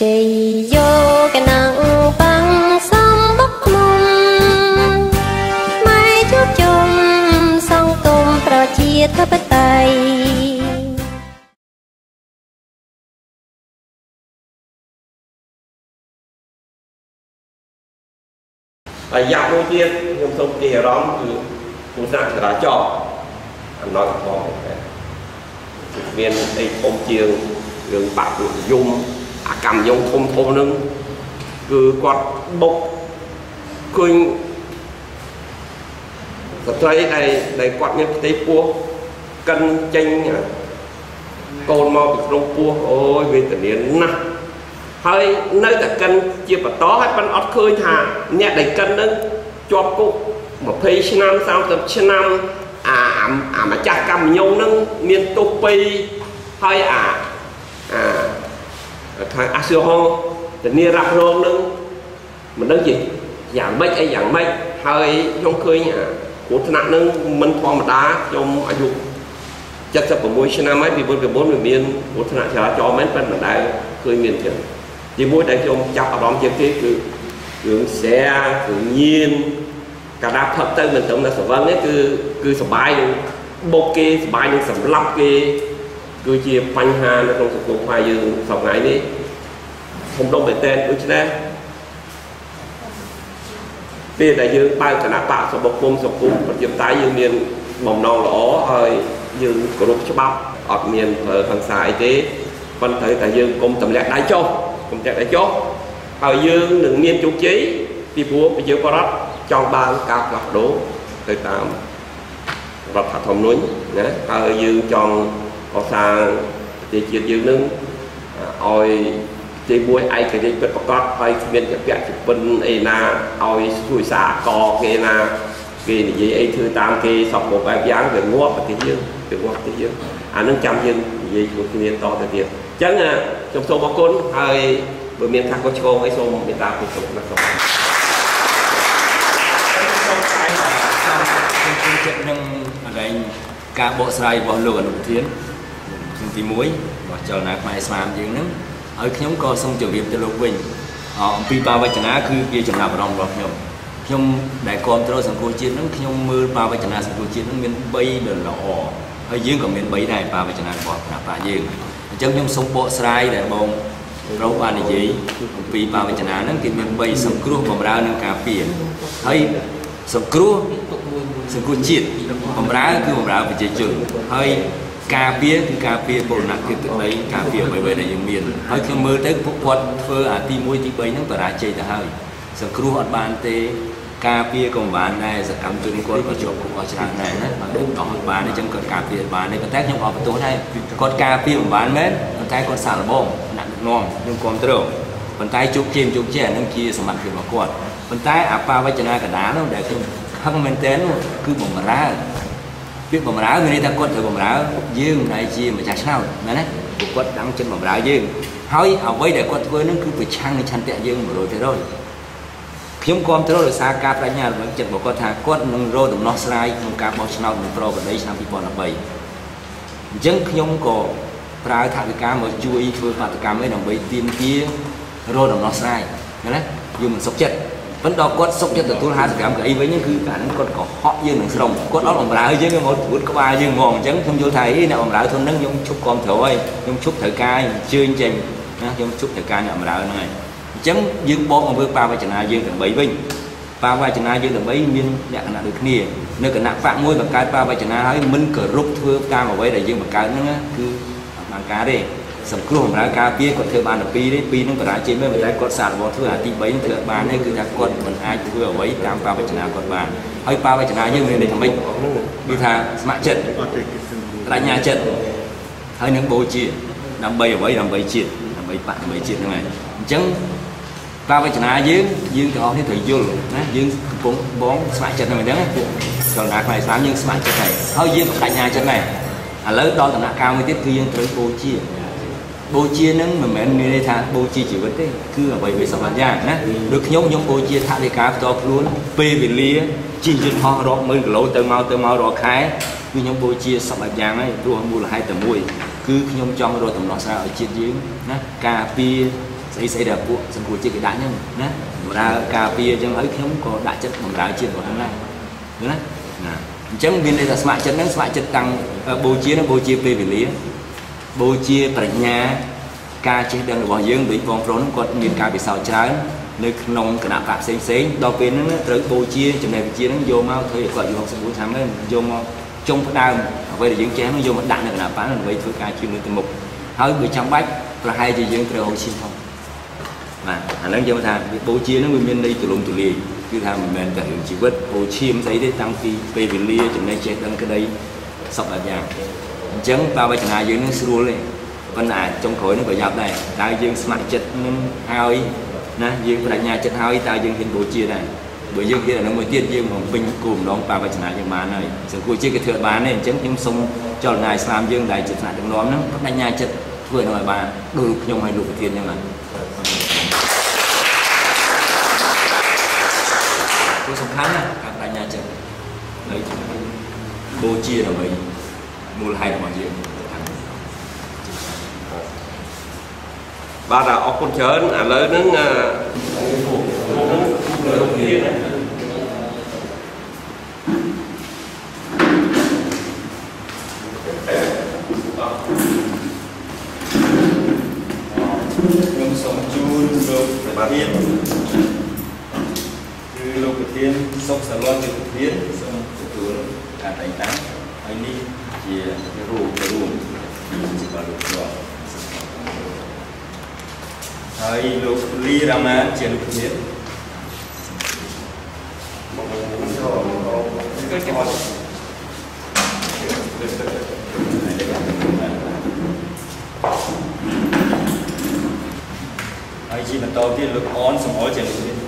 ជ័យយកណាំងបាំងសំបុកមុំម៉ែជួបជុំសង្គមប្រជាធិបតេយ្យហើយយ៉ាប់មួយទៀតខ្ញុំសូមទាអារម្មណ៍គឺគ្រោះថ្នាក់ចរាចរណ៍អំណោយផងដែរមានអីធំជាងរឿងបាក់និយម អាកម្មយងធំធំហ្នឹងគឺគាត់បុកឃើញស្ត្រីដែលដែលគាត់មានផ្ទៃពោះកិនចេញកូនមកពីក្នុងពោះអូយវេទនាណាស់ហើយនៅតែកិនជាបន្តហើយប៉ិនអត់ឃើញថាអ្នកដែលកិននឹងជាប់គុក20ឆ្នាំ30ឆ្នាំអាអាម្ចាស់កម្មញងនឹងមានទុកពីហើយអាអា ខាងអាសៀហងធានារ៉ាប់រងនឹងមិនដឹងជាយ៉ាងម៉េចអីយ៉ាងម៉េចហើយខ្ញុំឃើញអាគ្រោះថ្នាក់នឹងមិនធម្មតាខ្ញុំអាយុ76ឆ្នាំហើយពីមុនពីមុនវាមានគ្រោះថ្នាក់ចរាចរណ៍មែនប៉ុន្តែមិនដែលឃើញមានចឹងទីមួយដែលខ្ញុំចាប់អារម្មណ៍ជាងគេគឺរឿងសែគឺញៀនកាលណាផឹកទៅមិនត្រឹមតែសវឹងទេគឺគឺសបាយនឹងបុកគេសបាយនឹងសម្លាប់គេ គឺជាបញ្ហានៅក្នុងសង្គមខ្មែរយើងសប្តាហ៍នេះធំដុំមែនតើដូច្នេះពេលដែលយើងបើកគណៈបកសបុកគុំសង្គមប្រជាធិបតេយ្យយើងមានបំណងល្អហើយយើងគោរពច្បាប់អត់មានប្រើហិង្សាអីទេប៉ុន្តែតែយើងគុំទម្លាក់ដៃចុះគុំទម្លាក់ដៃចុះហើយយើងនឹងមានជោគជ័យពីព្រោះប្រជាពលរដ្ឋចង់បានការផ្លាស់ប្ដូរទៅតាមរដ្ឋធម្មនុញ្ញណាហើយយើងចង់ កសាងប្រទេសជាតិយើងនឹងឲ្យទីមួយឯករាជ្យពិតប្រាកដហើយគ្មានជាពាក់ជាពិនអីណាឲ្យជួយសាកគេណាគេនិយាយអីធ្វើតាមគេសពគ្រប់បែបយ៉ាងវាងាប់ប្រទេសយើងវាងាប់ប្រទេសយើងអានឹងចាំយើងនិយាយជាមួយគ្នាតទៅទៀតអញ្ចឹងខ្ញុំសូមអរគុណហើយបើមានថាកុសឆ្គងអីសូមមេត្តាពុទ្ធណាសូមខ្ញុំចិត្តនឹងអរែងការបកស្រាយរបស់លោកអនុធានខ្ញុំ ទី1របស់ចលនាខ្មែរស្មាមយើងនឹងហើយខ្ញុំក៏សូមជម្រាបទៅលោកវិញអំពីបាវចនាគឺជាចំណាប់អារម្មណ៍របស់ខ្ញុំខ្ញុំដែលគ្រប់គ្រងសង្គមជាតិនឹងខ្ញុំមើលបាវចនាសង្គមជាតិនឹងមាន3ដ៏ល្អហើយយើងក៏មាន3ដែរបាវចនារបស់គណៈបកយើងអញ្ចឹងខ្ញុំសូមបកស្រាយដែលបងរោបាននិយាយអំពីបាវចនាហ្នឹងគេមាន3សង្គ្រោះបំរើនិងការពារហើយសង្គ្រោះសង្គមជាតិបំរើគឺបំរើប្រជាជនហើយ ការពារគឺការពារបុរណភាពទឹកដីការពារអ្វីៗដែលយើងមានហើយខ្ញុំមើលទៅពួកគាត់ធ្វើអាទី1ទី3ហ្នឹងបរាជ័យទៅហើយសង្គ្រោះអត់បានទេការពារក៏មិនបានដែរសកម្មជនគាត់ក៏ជាប់គុកអស់ច្រើនដែរណាបាទអត់បានអញ្ចឹងគាត់ការពារបានទេប៉ុន្តែខ្ញុំអត់បន្ទោសដែរគាត់ការពារមិនបានមែនប៉ុន្តែគាត់សាកល្បងណាក់ដឹកនាំខ្ញុំគ្រប់គ្រងប៉ុន្តែជោគជ័យជោគជ័យអានឹងជាសមត្ថភាពរបស់គាត់ប៉ុន្តែអាបាវចនាកដាលនោះដែលខ្ញុំខឹងមែនទែនគឺបំរើ ពាក្យបំរើមានន័យថាគាត់ត្រូវបំរើយើងដែលជាម្ចាស់ឆ្នោតមែនទេពួកគាត់ដឹងចិត្តបំរើយើងហើយអ្វីដែលគាត់ធ្វើនឹងគឺប្រឆាំងនឹងឆន្ទៈយើង100%ខ្ញុំគ្រប់គ្រងដោយសារការបដិញ្ញារបស់ចិត្តរបស់គាត់ថាគាត់នឹងរកដំណោះស្រាយក្នុងការបោះឆ្នោតនៅប្រវត្តិឆ្នាំ2013អញ្ចឹងខ្ញុំក៏ប្រើថវិកាមកជួយធ្វើបាតកម្មនេះដើម្បីទាមទាររកដំណោះស្រាយណាយើងមិនសុខចិត្ត ប៉ុន្តែគាត់សុខចិត្តទទួល50ក្រាមកៅអីវិញគឺកាលហ្នឹងគាត់ក៏ហក់យើងនឹងស្រុំគាត់អត់បំរើយើងមកព្រួតក្បាលយើងហ្មងអញ្ចឹងខ្ញុំយល់ថាអីអ្នកបំរើធនហ្នឹងខ្ញុំជប់គ្រប់ត្រូវហើយខ្ញុំជប់ត្រូវការអញ្ជើញចេញណាខ្ញុំជប់ត្រូវការអ្នកបំរើហ្នឹងហើយអញ្ចឹងយើងបកមកមើលបាវចនាយើងទាំង3វិញបាវចនាយើងទាំង3មានលក្ខណៈដូចគ្នានៅគណៈបកមួយបង្កើតបាវចនាហើយមិនគោរពធ្វើតាមអ្វីដែលយើងបង្កើតហ្នឹងគឺអត់បានការទេ សង្គ្រោះបម្រើការពារគាត់ធ្វើបានតែ2ទេ2នឹងបរាជ័យមែនប៉ុន្តែគាត់សាកល្បងធ្វើអាទី3នឹងធ្វើអត់បានទេគឺថាគាត់មិនអាចធ្វើអ្វីតាមបាវចនាគាត់បានហើយបាវចនាយើងមានន័យថាម៉េចគឺថាស្ម័គ្រចិត្តប្រាជ្ញាចិត្តហើយនឹងបូជាដើម្បីអ្វីដើម្បីជាតិដើម្បីបកដើម្បីជាតិហ្នឹងហើយអញ្ចឹងការវចនាយើងយើងទាំងអស់គ្នាត្រូវយល់ណាយើងកំពុងបងស្ម័គ្រចិត្តហ្នឹងអញ្ចឹងចលនាខ្មែរស្លាមយើងស្ម័គ្រចិត្តហើយហើយយើងបដិញ្ញាចិត្តដែរឥឡូវដល់ដំណាក់កាលមួយទៀតគឺយើងត្រូវបូជា បូជានឹងមិនមែនមានន័យថាបូជាជីវិតទេគឺអ្វីវាសម្បត្តិយ៉ាងណាដូចខ្ញុំខ្ញុំបូជាថវិកាផ្ទាល់ខ្លួនពេលវេលាជិះយន្តហោះរាប់ម៉ឺនគីឡូទៅមកទៅមករាល់ខែគឺខ្ញុំបូជាសពយ៉ាងហើយព្រោះមូលហេតុតែមួយគឺខ្ញុំចង់រកដំណោះស្រាយឲ្យជាតិយើងណាការពារសស្អីស្អីដែលពួកសង្គមជាតិគេដាក់អញ្ចឹងណាបម្រើការពារអញ្ចឹងហើយខ្ញុំក៏ដាក់ចិត្តបម្រើជាតិរបស់ខ្ញុំដែរឃើញណាណាអញ្ចឹងមានន័យថាស្ម័គ្រចិត្តហ្នឹងស្ម័គ្រចិត្តតាំងបូជានឹងបូជាពេលវេលា បូជាប្រាជ្ញា ការចេះដឹងរបស់យើងដូចបងប្រុសហ្នឹងគាត់មានការពិសោធន៍ច្រើននៅក្នុងគណៈបកផ្សេងផ្សេងដល់ពេលហ្នឹងត្រូវបូជាចំណេះវិជ្ជាហ្នឹងយកមកធ្វើឲ្យគាត់យក64ឆ្នាំហ្នឹងយកមកចុងផ្ដើមអ្វីដែលយើងចេះហ្នឹងយកមកដាក់នៅគណៈបកហ្នឹងដើម្បីធ្វើការជំនួយទៅមុខហើយបើចាំបាច់ប្រហែលជាយើងត្រូវហូរឈាមផងបាទអាហ្នឹងយើងថាវាបូជាហ្នឹងវាមានន័យទូលំទូលាយគឺថាមិនមែនតែរឿងជីវិតបូឈាមស្អីទេតាំងពីពេលវេលាចំណេះចេះដឹងក្តីសពបែបយ៉ាង អញ្ចឹងបាវចនាយើងនឹងស្រួលទេប៉ុន្តែចុងក្រោយនឹងប្រយោជន៍ដែរតើយើងស្ម័គ្រចិត្តនឹងហើយណាយើងបញ្ញាចិត្តហើយតើយើងហ៊ានបូជាដែរបើយើងហ៊ានអានោះមួយទៀតយើងបំពេញគោលបំណងបាវចនាយើងបានហើយសង្គមជាតិគេធ្វើបានទេអញ្ចឹងខ្ញុំសូមចលនាឥស្លាមយើងដែលជាថ្នាក់ដឹកនាំហ្នឹងបញ្ញាចិត្តធ្វើឲ្យបានដូចខ្ញុំហើយលោកប្រធានអញ្ចឹងណាគឺសំខាន់ណាការបញ្ញាចិត្តហើយបូជាដើម្បី មូលហេតុរបស់យើងបាទអរគុណច្រើនឥឡូវហ្នឹងអឺលោកធានខ្ញុំសូមជូនលោកប្រធានគឺលោកប្រធានសុខសាឡនជាប្រធានសូមទទួលការតែងតាំងហើយនេះ ជារូបរួមជាបាលលោកជាប់ហើយលោកលីរ៉ាម៉ានជាលោកប្រធានហើយជាបន្តទៀតលោកអនសំអល់ជាលោកប្រធាន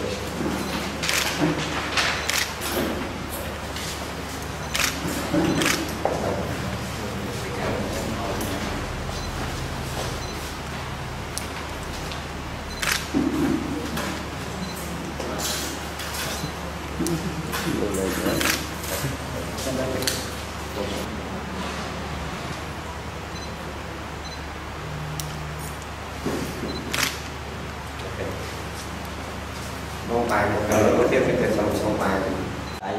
Không bài một cái đầu tiên phải xong xong bài. Tại